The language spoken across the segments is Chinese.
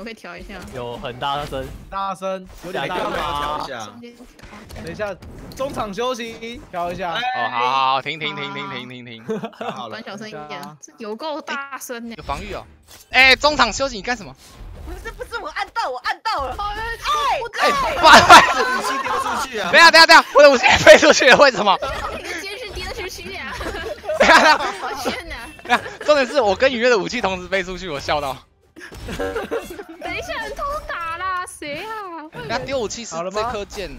我可以调一下。有很大声，大声，有点大声哎干嘛要调啊一！下？中间调等一下，中场休息，调一下。哎哦，好好好，停停停停停停停，好了关，小声一对点啊，这有够大声呢有。防御哦。哎，中场休息你干什么？不是不是，我按到我按到了，哎，哎，不好意思，武器丢出去啊等一！下等一下等一下，我的武器飞出去了，为什么？你的监视跌出去呀！等一下等下我天哪！等下，重点是我跟雨月的武器同时飞出去，我笑到。等一下，人偷打啦，谁啊？等一下丢武器是这好了吗颗剑，等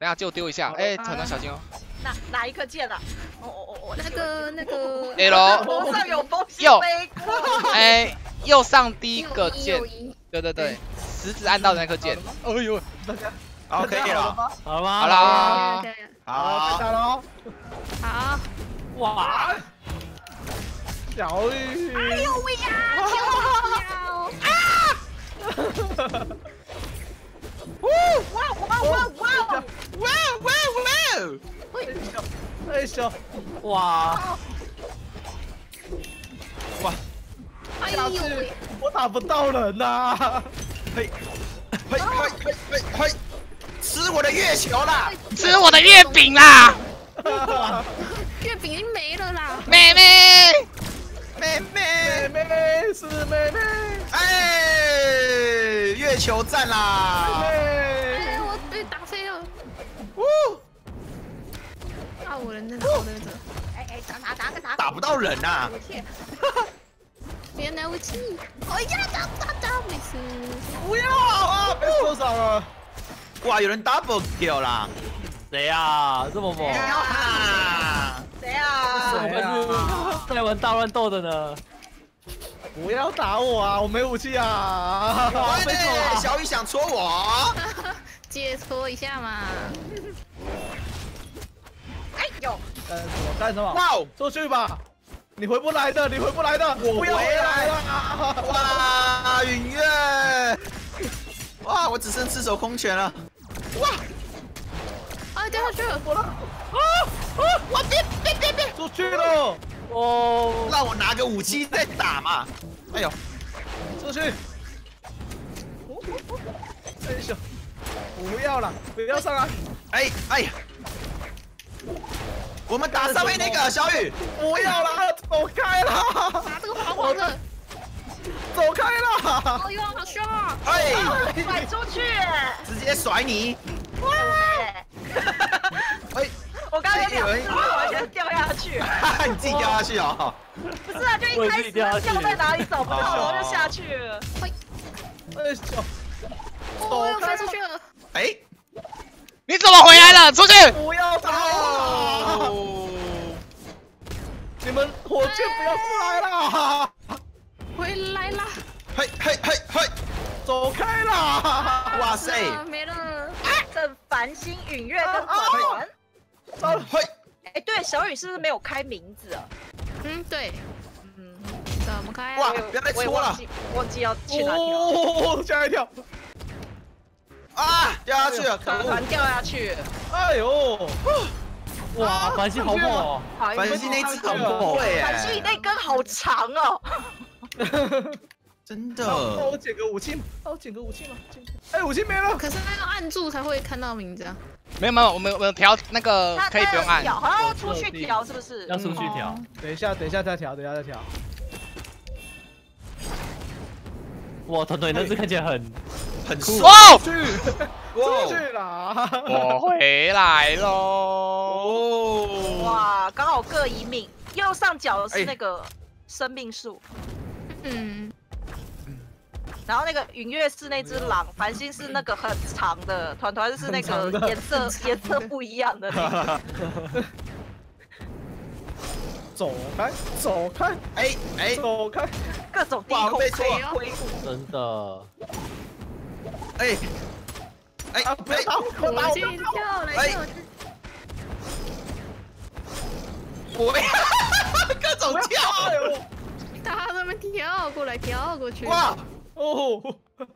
一下就丢一下，哎，团团小心哦。哪哪一颗剑啊？哦哦哦哦，那个那个 L 头上有风信右飞过，哎，右上第一个键右，一，对对对，食指按到的那颗键。哎呦，大家好，可以了。好了吗？好啦好，好开，打了哦。好。哇，小雨，哎呦喂呀！跳哇哇哇哇！哇哇哇！哎小，哇，哎下去呦喂！，我打不到人呐。嘿，嘿，嘿，嘿，嘿，嘿，吃我的月球啦！吃我的月饼啦，月饼已经没了啦！妹妹。妹妹妹，妹是妹妹，哎，月球站啦！哎，妹。我被打飞了！呜，啊，我人在哪？我在这。哎哎，打打打个打，打不到人呐！武器，别拿武器！哎呀，打打打，没事。不要啊！被受伤了。哇，有人 double kill 啦！谁呀？这么猛？啊！谁啊？我们是在玩大乱斗的呢。不要打我啊！我没武器啊！喂被揍啊！小雨想戳我，解戳一下嘛！哎呦，干什么？干什么？哇哦出去吧！你回不来的，你回不来的！我不要回来了！哇，允月！哇，我只剩赤手空拳了！哇，啊，掉下去了！我了！啊啊！我别别别别！出去了！哦，让我拿个武器再打嘛！哎呦，出去！哎呦！不要了，不要上来！哎哎呀，我们打上面那个小雨，不要了，走开了！打这个黄黄的！走开了！哎呦，好凶啊！哎，甩出去！直接甩你！我刚刚有两次完全掉下去，哈哈，你自己掉下去哦！不是啊，就一开始掉在哪里找不到，哦然后就下去了。哎呦！哦，又飞出去了！哎，你怎么回来了？出去！不要打我！哦，你们火箭不要过来了！回来啦！嘿嘿嘿嘿，走开啦！哇塞，啊没了！这繁星陨月跟团团，糟了！嘿，哎，对，小雨是不是没有开名字啊？嗯，对，嗯，怎么开哇啊？不要再我了忘记忘记要去哪里了。哦，吓一跳！啊，掉下去了，可恶！团团掉下去，哎呦！哇，繁星好猛哦！好，繁星那只很不会繁星哎，那根好长哦。真的那我。捡个武器嘛，那我捡个武器嘛。捡哎，武器没了！可是那要按住才会看到名字啊！没有没有，我们我们调那个他可以不用按。调，好像要出去调，是不是？要出去调。等一下，等一下再调，等一下再调。哇，团队那只看起来很很酷哇！去，哇出去啦！我回来喽！哦！哇，刚好各一命。右上角的是哎那个生命树，嗯，然后那个云月是那只狼，繁星是那个很长的，团团是那个颜色 颜色不一样的那个。走开，走开，哎哎走开！各种低哇空被戳了飞挥舞。真的。哎哎啊，不要哎打我！打我！跳来哎跳去，我 各种跳！哎呦！他在那边跳过来跳过去。哇，哦，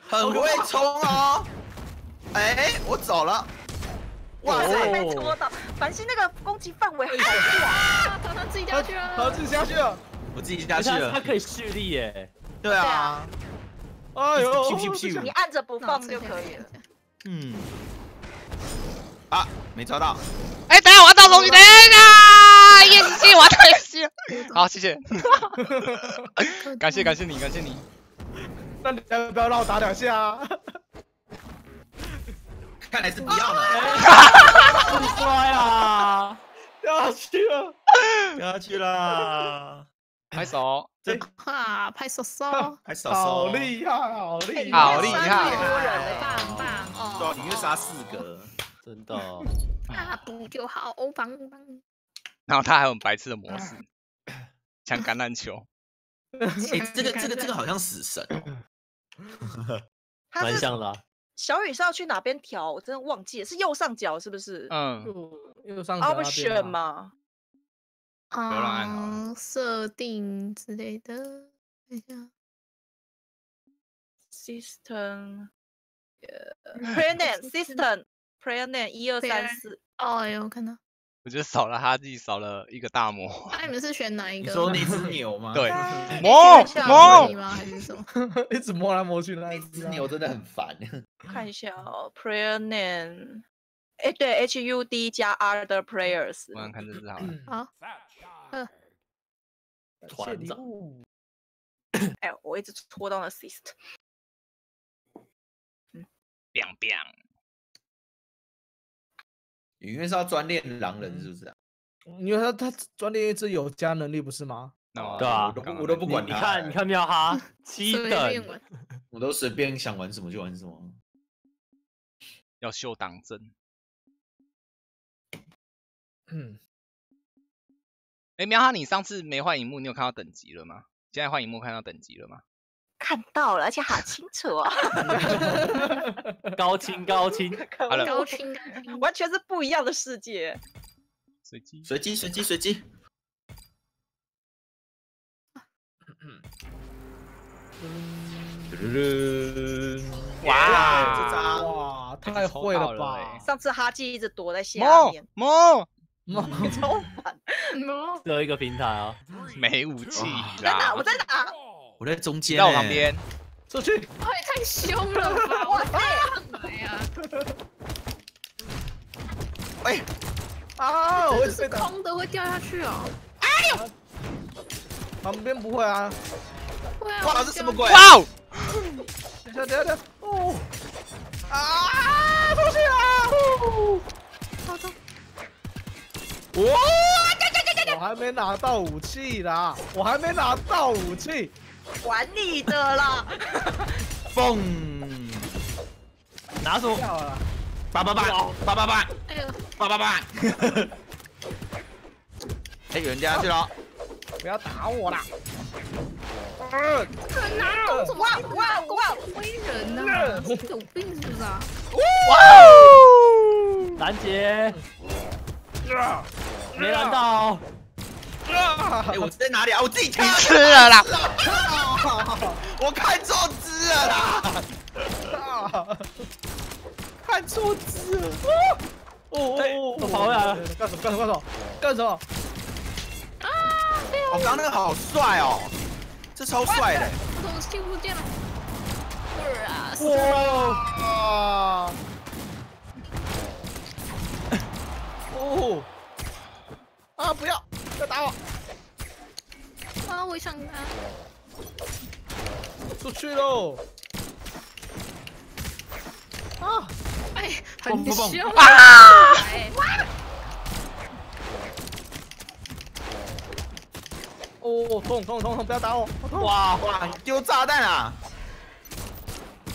很会冲哦！哎，我走了。哇哇塞，被戳到！繁星那个攻击范围好广，啊，他他自己掉下去他了。自己下去了。我自己下去了。可以蓄力耶。对啊，哎呦，咻咻咻你按着不放就可以了。嗯，啊，没抓到，哎，等一下我要到东西，等一下，夜戏我要倒夜戏了。好，谢谢，感谢感谢你，感谢你。那你要不要让我打两下啊？看来是不要了，太帅啦！要去了，不要去了，拍手，真啊，拍手手，拍手手好收，厉害，好厉害，好厉害棒棒哦！你会杀四个，真的，啊，不就好，欧棒棒。然后他还有很白痴的模式，抢橄榄球。哎，这个这个这个好像死神 蛮像的啊。小雨是要去哪边调？我真的忘记了，是右上角是不是嗯，右右上角？Option，吗？流浪汉好了嗯，设定之类的，等一下，System，呃，Prayer Name System Prayer Name 一二三四，哦，有看到。我觉得少了哈记，少了一个大魔。那 你们是选哪一个？你说那只牛吗？对，哎 魔魔你吗？还是什么？一直摸来摸去那一只啊牛真的很烦，看一下哦，Prayer Name，哎，对，H U D 加 Other Prayers，我想看这只好了。嗯好，团长物，哎，我一直戳到了 System，biang biang，雨月是要专练狼人是不是啊？因为他他专练一只有加能力不是吗？那我对啊我都不我都不你管他，你看，你看妙哈 七等，玩。我都随便想玩什么就玩什么。要秀党争。嗯，哎，喵哈，你上次没换荧幕，你有看到等级了吗？现在换荧幕看到等级了吗？看到了，而且好清楚哦，高清 高清，好了，高清高清，完全是不一样的世界。随机。随机随机随机，哇这张哇，太会了吧欸！上次哈基一直躲在下魔面，魔超烦。只有一个平台啊。没武器在哪？啦我，在哪？我在中间，在我旁。边。出去，哇，也太凶了吧！我太来呀，哎，啊！我这是也是被打，空的会掉下去哦。哎呦旁边不会啊。会啊，哇，这什么鬼？哇哦！等下，等一下，等一下，哦，啊，出去啊！好的，哇！我还没拿到武器啦，我还没拿到武器。管你的啦！嘣！拿住，掉了，叭叭叭叭叭叭哎呦，八八八！哎，有人掉下去了，不要打我啦！呃这人哪有哇哇哇！推人呢？有病是不是啊？哇拦截，啊没拦到，啊哎，我在哪里啊？我自己跳你吃了啦！我看错字了啦，啊！看错字了。哦哎我跑回来了，干什么？干什么？干什么？干什么？我刚刚那个好帅哦，这超帅的。我东西不见了。是啊，是哇！哦！啊！不要！不要打我！啊，我想他。出去喽！啊！哎，很蹦蹦凶啊！哎，哦，痛痛痛痛！不要打我！好痛！哇，哇，你丢炸弹啊！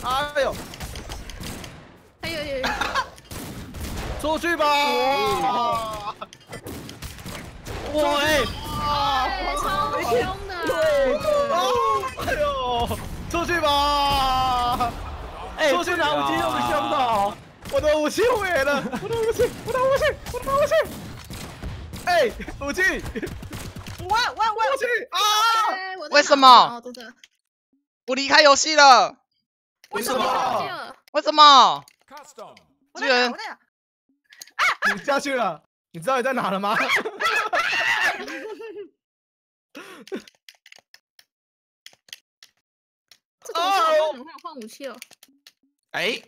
哎呦！哎呦呦呦，出去吧！哇哎，哎，超凶的。哦！哎呦！出去吧！哎，出去拿武器！那么凶的，我的武器！毁了！我的武器！我的武器！我的武器！哎，武器！哇哇哇！武器！啊！为什么？我离开游戏了，为什么？为什么？居然？你下去了，你知道你在哪了吗？这个我好像换武器了。哎，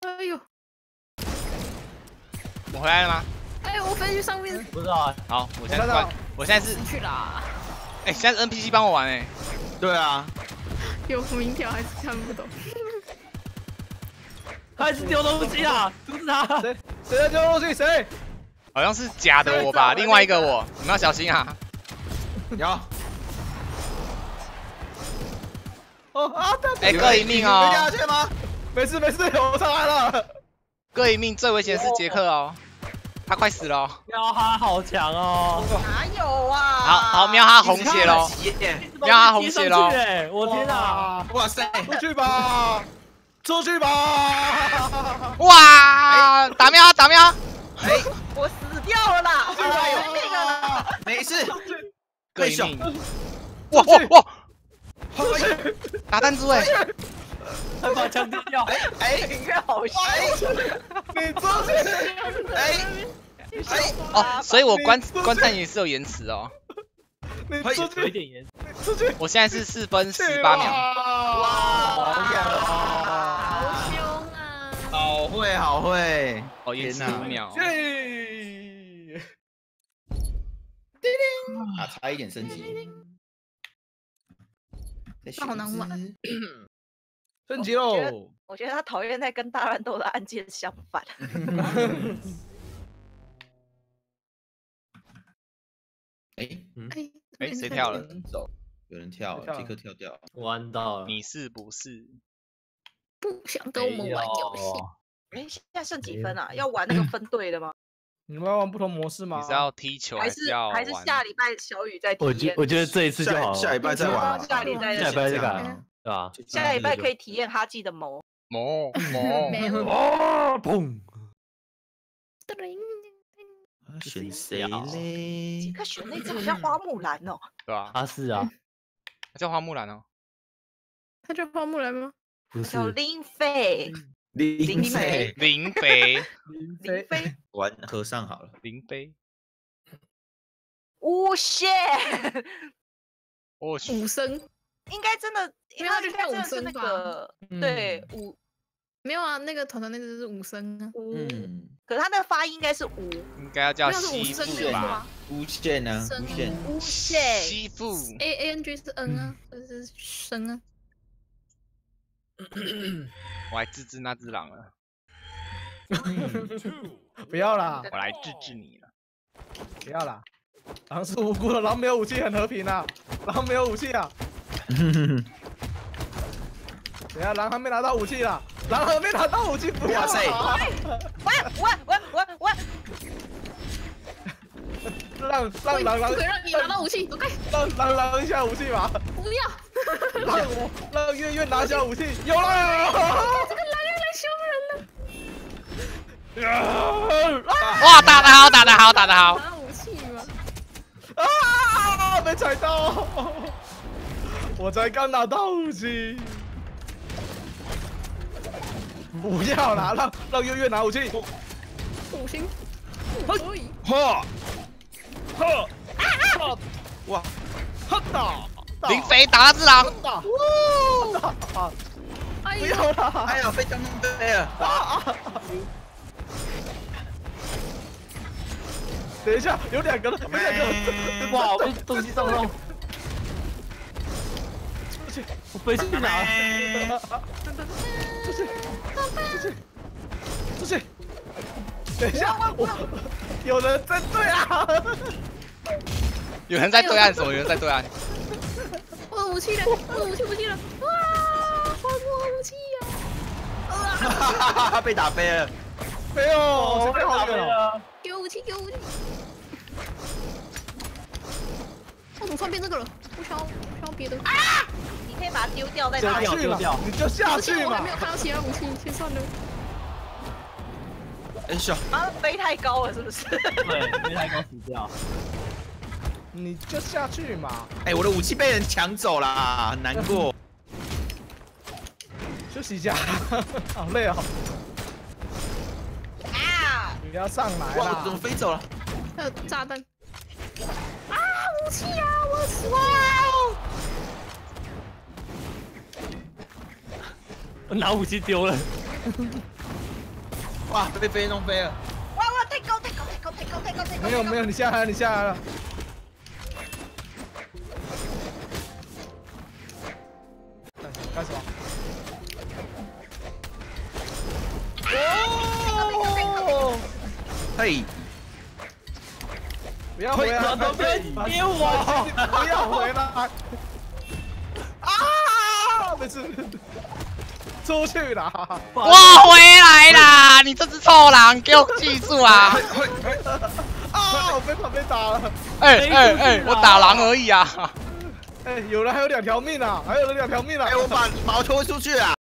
哎呦，我回来了吗？哎，我飞去上面不知道啊，好，我现在关，我现在是，去啦。哎，现在是 NPC 帮我玩哎，对啊，有名条还是看不懂。还是丢东西啊，阻止他。谁谁在丢东西？谁？好像是假的我吧，另外一个我，你们要小心啊。有，哦啊！他哎，各一命哦没哦，掉下去吗？没事没事，我上来了。各一命，最危险是杰克哦，他快死了哦。喵哈好强哦！哪有啊？好好，喵哈红血喽，耶！喵哈红血喽。哎，我天哪！哇塞！出去吧，出去吧！哇，打喵打喵，哎，我死掉了啦！哎呦，命了啦！没事。各一命。哇哇哇，打弹珠哎，他把枪丢掉。哎哎应该好笑。你出去！哎哎！哦，所以我观观战也是有延迟哦。你可以！有一点严。你出去！我现在是四分十八秒，哇！好凶啊！好会好会！哦，延迟天哪五秒。耶！啊，差一点升级。那好难玩。升级喽！我觉得他讨厌在跟大乱斗的按键相反。哎，哎哎谁跳了？走，有人跳了，谁跳了杰克跳掉了。玩到了。你是不是？不想跟我们玩游戏。哎，现在剩几分啊？要玩那个分队的吗？你们要玩不同模式吗？你是要踢球还是要还是？下礼拜小雨再体我觉验？我觉得这一次就好了。下下礼拜再玩啊。下礼拜下礼拜再玩啊，对吧？下礼拜可以体验哈记的谋。魔魔 没有。哦，砰！选谁杰嘞？克选那只好像花木兰哦。对吧？他是啊，他叫花木兰哦。他叫花木兰吗？不是叫林飞，林飞林飞，林飞，玩和尚好了。林飞，无限，我去，武僧应该真的，没有他就应该叫武真的是那僧吧对武没有啊，那个团团那只是武僧啊。武，嗯，可是他那个发音应该是武应该要叫西僧没父吧有错啊？无限啊，生无限。无限，西父，A A N G 是 N 啊，这是生啊。我来治治那只狼了，不要啦，我来治治你了。不要啦！狼是无辜的，狼没有武器，很和平啊。狼没有武器啊。等下，狼还没拿到武器啦，狼还没拿到武器，不要哇塞啦！喂喂喂喂喂，让让狼狼不可以让你拿到武器，走开！让狼狼一下武器吧，不要！让 我让月月拿下武器，有了！这个狼又来凶人了。哇，打得好，打得好，打得好！拿武器吗？啊！没踩到，我才刚拿到武器。不要啦，让让月月拿武器。不行，不可以。嚯！呵，呵，哇！哈打，林飞打那只狼，打，打，不哎呀，要啦！哎呀，飞将飞了！啊！等一下，有两个了，有两个了。哇，被东西撞到，出去，我飞去哪了？出去，出去，出去！等一下，我有人针对啊！有人在对岸，什么？有人在对岸？武器呢？我的武器不见了！哇，还我武器呀！哈哈哈哈！被打飞了。没有，这边好远哦。了。给我武器，给我武器！我怎么突然变这个了？我想要，我想要别的。啊！你可以把它丢掉再丢拿下去嘛掉丢掉，你就下去嘛而且我还没。有看到其他武器，先算了。哎小！啊，飞太高了是不是？对，飞太高死掉。你就下去嘛，哎，我的武器被人抢走了，很难过。休息一下，好累哦。啊！你要上来哇，啦怎么！飞走了？还有炸弹。啊！武器啊！我死哇！我拿武器丢了。哇，被飞弄飞了。哇哇，太高太高太高太高太高太高！没有没有，你下来了，你下来了。嘿，不要回来！快点别我！不要回来！啊！没事，出去啦。我回来啦！你这只臭狼，给我记住啊！啊！我被旁边打了。哎哎哎，我打狼而已啊！哎，有人还有两条命啊，还有人两条命啊！哎，我把毛拖出去啊！